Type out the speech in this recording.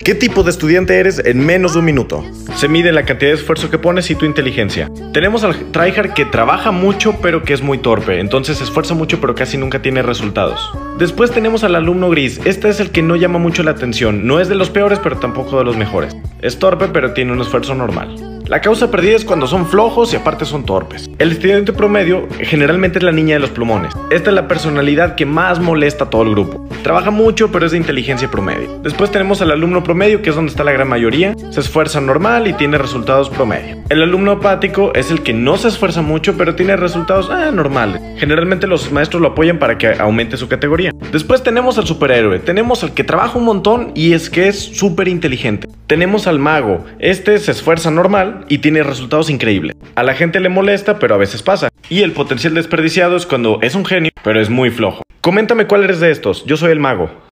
¿Qué tipo de estudiante eres en menos de un minuto? Se mide la cantidad de esfuerzo que pones y tu inteligencia. Tenemos al tryhard que trabaja mucho pero que es muy torpe, entonces se esfuerza mucho pero casi nunca tiene resultados. Después tenemos al alumno gris, este es el que no llama mucho la atención, no es de los peores pero tampoco de los mejores. Es torpe pero tiene un esfuerzo normal. La causa perdida es cuando son flojos y aparte son torpes. El estudiante promedio generalmente es la niña de los plumones. Esta es la personalidad que más molesta a todo el grupo. Trabaja mucho pero es de inteligencia promedio. Después tenemos al alumno promedio que es donde está la gran mayoría. Se esfuerza normal y tiene resultados promedio. El alumno apático es el que no se esfuerza mucho pero tiene resultados ah, normales. Generalmente los maestros lo apoyan para que aumente su categoría. Después tenemos al superhéroe. Tenemos al que trabaja un montón y es que es súper inteligente. Tenemos al mago. Este se esfuerza normal y tiene resultados increíbles. A la gente le molesta, pero a veces pasa. Y el potencial desperdiciado es cuando es un genio, pero es muy flojo. Coméntame cuál eres de estos. Yo soy el mago.